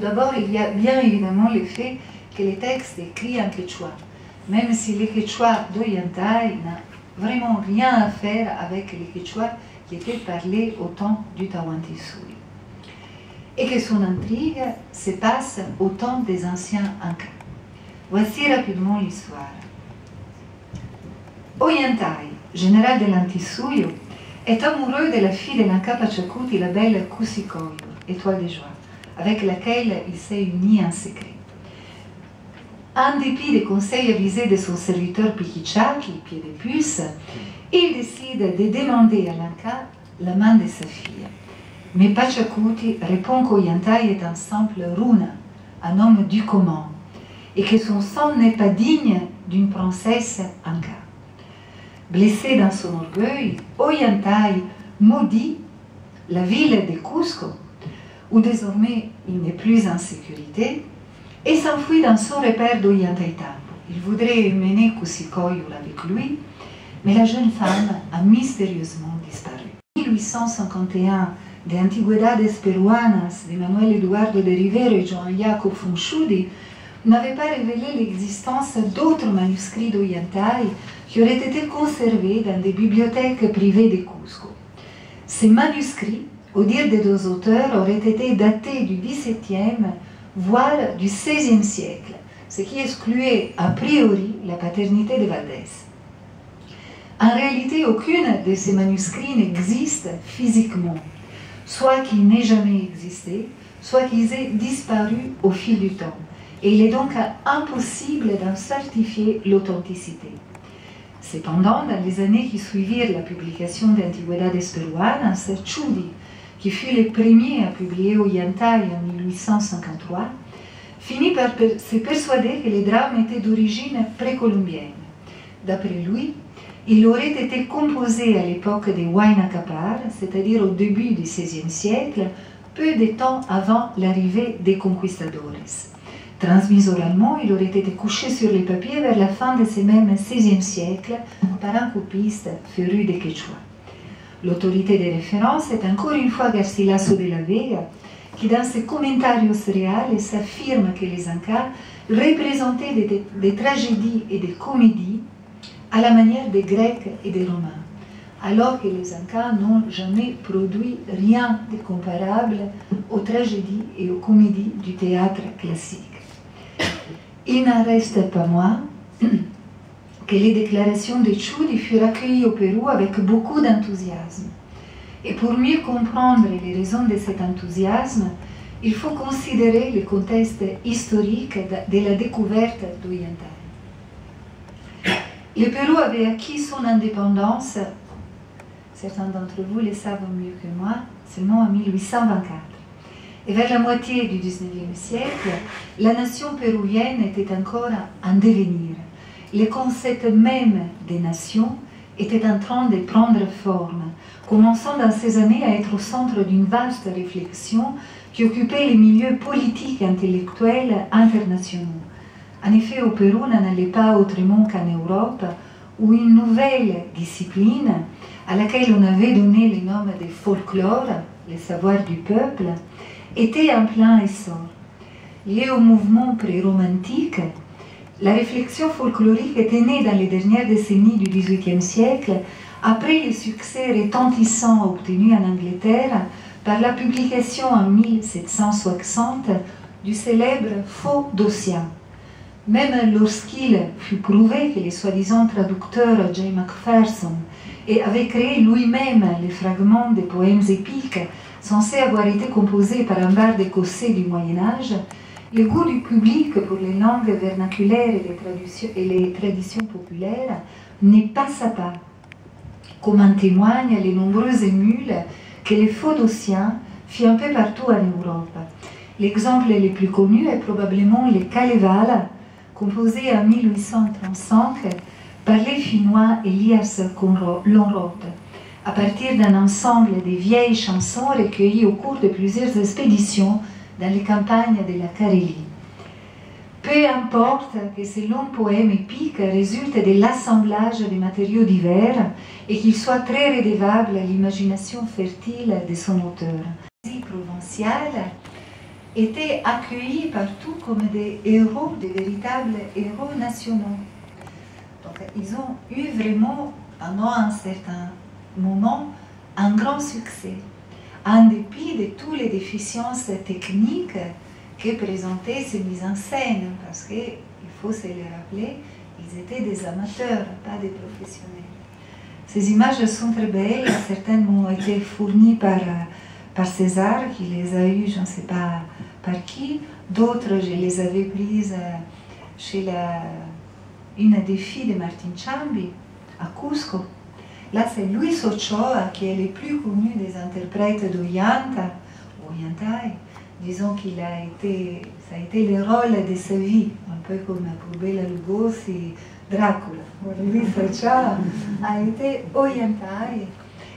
Tout d'abord, il y a bien évidemment le fait que les textes écrits en quechua, même si le quechua d'Oyantai n'a vraiment rien à faire avec les quechua qui étaient parlés au temps du Tawantisui. Et que son intrigue se passe au temps des anciens Incas. Voici rapidement l'histoire. Oyantai, général de l'Antisuyo, est amoureux de la fille de l'Inca Pachacuti, la belle Kusikoyo, étoile de joie, avec laquelle il s'est uni en secret. En dépit des conseils avisés de son serviteur Pikichaki, pied de puce, il décide de demander à l'Inca la main de sa fille. Mais Pachacuti répond qu'Oyantai est un simple runa, un homme du commun, et que son sang n'est pas digne d'une princesse Inca. Blessé dans son orgueil, Oyantai maudit la ville de Cusco, où désormais il n'est plus en sécurité, et s'enfuit dans son repère d'Ollantaytambo. Il voudrait mener Kusikoyo avec lui, mais la jeune femme a mystérieusement disparu. En 1851, de Antigüedades Peruanas de Manuel Eduardo de Rivero et Jean Jacob Funchudi n'avait pas révélé l'existence d'autres manuscrits d'Oyantai qui auraient été conservés dans des bibliothèques privées de Cusco. Ces manuscrits, au dire des deux auteurs, auraient été datés du XVIIe voire du XVIe siècle, ce qui excluait a priori la paternité de Valdès. En réalité, aucune de ces manuscrits n'existe physiquement, soit qu'ils n'aient jamais existé, soit qu'ils aient disparu au fil du temps. Et il est donc impossible d'en certifier l'authenticité. Cependant, dans les années qui suivirent la publication d'Antigüedades Peruanas, qui fut le premier à publier Oyantai en 1853, finit par se persuader que les drames étaient d'origine précolombienne. D'après lui, il aurait été composé à l'époque des Huayna c'est-à-dire au début du XVIe siècle, peu de temps avant l'arrivée des conquistadores. Transmis oralement, il aurait été couché sur les papiers vers la fin de ce même XVIe siècle par un copiste féru de Quechua. L'autorité de référence est encore une fois Garcilaso de la Vega, qui dans ses Comentarios Reales affirme que les Incas représentaient des, des, tragédies et des comédies à la manière des Grecs et des Romains, alors que les Incas n'ont jamais produit rien de comparable aux tragédies et aux comédies du théâtre classique. Il n'en reste pas moins les déclarations de Chudi furent accueillies au Pérou avec beaucoup d'enthousiasme. Et pour mieux comprendre les raisons de cet enthousiasme, il faut considérer le contexte historique de la découverte d'Oyantai. Le Pérou avait acquis son indépendance, certains d'entre vous le savent mieux que moi, seulement en 1824. Et vers la moitié du XIXe siècle, la nation péruvienne était encore en devenir le concept même des nations était en train de prendre forme, commençant dans ces années à être au centre d'une vaste réflexion qui occupait les milieux politiques et intellectuels internationaux. En effet, au Pérou, on n'allait pas autrement qu'en Europe, où une nouvelle discipline, à laquelle on avait donné le nom de folklore, le savoir du peuple, était en plein essor. Lié au mouvement pré-romantique, la réflexion folklorique était née dans les dernières décennies du XVIIIe siècle après les succès retentissants obtenus en Angleterre par la publication en 1760 du célèbre Faux d'Ossien. Même lorsqu'il fut prouvé que les soi-disant traducteurs J. Macpherson avait créé lui-même les fragments des poèmes épiques censés avoir été composés par un barde écossais du Moyen Âge, le goût du public pour les langues vernaculaires et les, traditions, populaires n'est pas à pas, comme en témoignent les nombreuses émules que les Phodossiens firent un peu partout en Europe. L'exemple le plus connu est probablement le Kalevala, composé en 1835 par les Finnois Elias Lonrod, à partir d'un ensemble de vieilles chansons recueillies au cours de plusieurs expéditions dans les campagnes de la Carélie. Peu importe que ce long poème épique résulte de l'assemblage de matériaux divers et qu'il soit très rédévable à l'imagination fertile de son auteur. La provinciale étaient accueillis partout comme des héros, des véritables héros nationaux. Donc ils ont eu vraiment, pendant un certain moment, un grand succès, en dépit de toutes les déficiences techniques que présentaient ces mises en scène, parce qu'il faut se les rappeler, ils étaient des amateurs, pas des professionnels. Ces images sont très belles, certaines m'ont été fournies par, par César, qui les a eues, je ne sais pas par qui, d'autres je les avais prises chez la, une des filles de Martin Chambi, à Cusco. Là, c'est Luis Ochoa, qui est le plus connu des interprètes d'Oyanta, Oyantai. Disons qu'il a été, ça a été le rôle de sa vie, un peu comme pour Bela Lugosi, Dracula. Luis Ochoa a été Oyantai.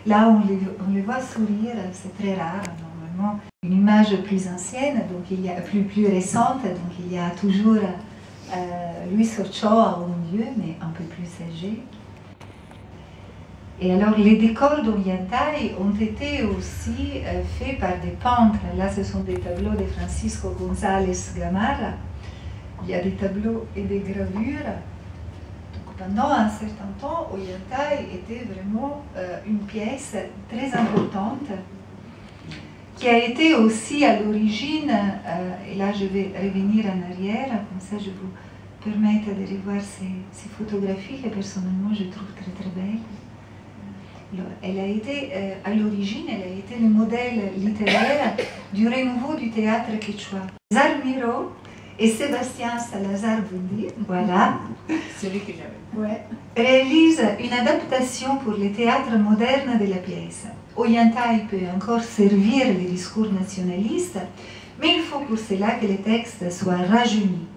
Là, on le, voit sourire, c'est très rare, normalement. Une image plus ancienne, donc il y a, plus, plus récente, donc il y a toujours euh, Luis Ochoa au milieu, mais un peu plus âgé. Et alors, les décors d'Oriental ont été aussi euh, faits par des peintres. Là, ce sont des tableaux de Francisco González Gamarra. Il y a des tableaux et des gravures. Donc, pendant un certain temps, Oriental était vraiment euh, une pièce très importante qui a été aussi à l'origine, euh, et là je vais revenir en arrière, comme ça je vous permettre de revoir ces, ces photographies que personnellement je trouve très très belles elle a été, euh, à l'origine, elle a été le modèle littéraire du renouveau du théâtre quechua. Miro et Sébastien Salazar-Bundi, voilà, celui que j'avais, ouais, réalisent une adaptation pour le théâtre moderne de la pièce. Oyantai peut encore servir les discours nationalistes, mais il faut pour cela que les textes soient rajeunis.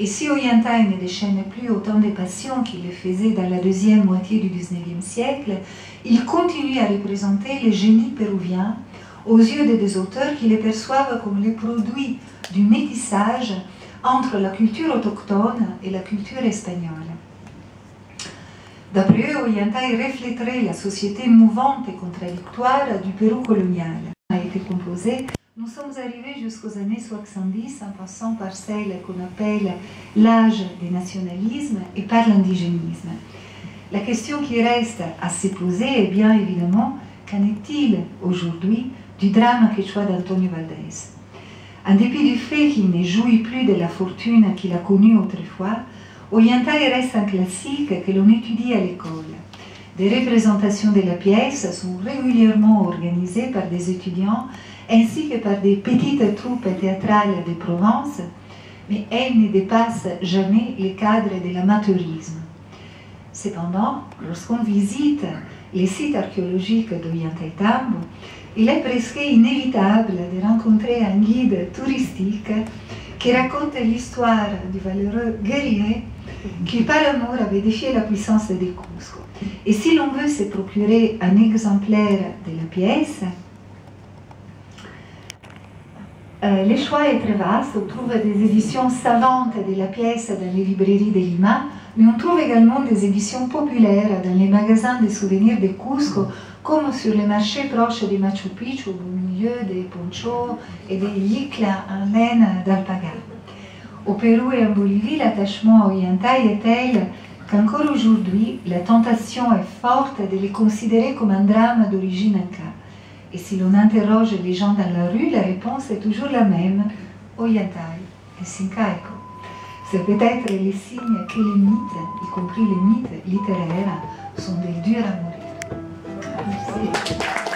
Et si Oyantai ne déchaîne plus autant de passions qu'il le faisait dans la deuxième moitié du XIXe siècle, il continue à représenter le génie péruvien aux yeux des auteurs qui les perçoivent comme les produits du métissage entre la culture autochtone et la culture espagnole. D'après eux, Ollantay reflèterait la société mouvante et contradictoire du Pérou colonial. A été composé. Nous sommes arrivés jusqu'aux années 70 en passant par celle qu'on appelle l'âge des nationalismes et par l'indigénisme. La question qui reste à se poser est bien évidemment qu'en est-il aujourd'hui du drame quechua d'Antonio Valdés? En dépit du fait qu'il ne jouit plus de la fortune qu'il a connue autrefois, Ollantay reste un classique que l'on étudie à l'école. Des représentations de la pièce sont régulièrement organisées par des étudiants ainsi que par des petites troupes théâtrales de Provence, mais elles ne dépassent jamais les cadres de l'amateurisme. Cependant, lorsqu'on visite les sites archéologiques d'Ollantaytambo, il est presque inévitable de rencontrer un guide touristique qui raconte l'histoire du valeureux guerrier qui par amour avait défié la puissance des Cusco. Et si l'on veut se procurer un exemplaire de la pièce, euh, le choix est très vaste. On trouve des éditions savantes de la pièce dans les librairies de Lima, mais on trouve également des éditions populaires dans les magasins de souvenirs de Cusco, comme sur les marchés proches de Machu Picchu, au milieu des ponchos et des yiclas en laine d'alpaga. Au Pérou et en Bolivie, l'attachement Ollantay est tel qu'encore aujourd'hui, la tentation est forte de les considérer comme un drame d'origine inca. Et si l'on interroge les gens dans la rue, la réponse est toujours la même, Ollantay et Sincaïco. C'est peut-être les signes que les mythes, y compris les mythes littéraires, sont des durs à mourir. Merci.